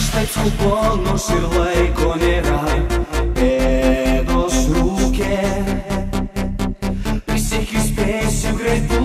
aš taip skubu, nors ir laiko nėra, pėdos rūkė. Prisiekis spėsiu greit būti.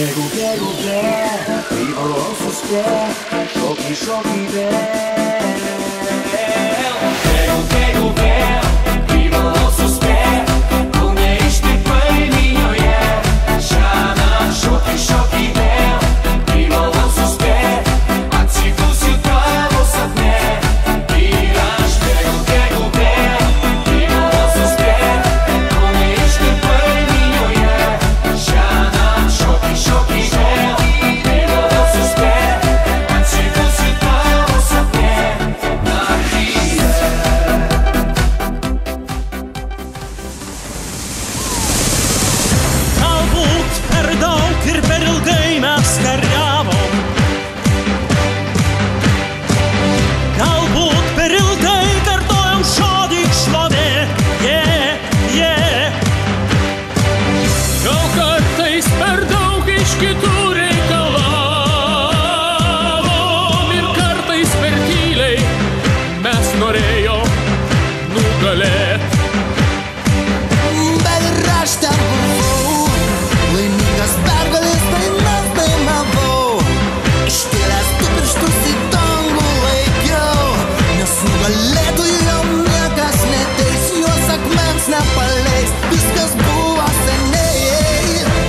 Бегу, бегу, бег, people also scared, шоки, шоки, бег.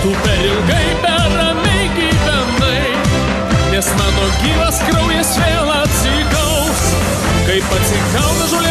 tu per ilgai per ramiai gyvenai, nes mano gyvas kraujas vėl atsigaus, kaip atsigauna žolė.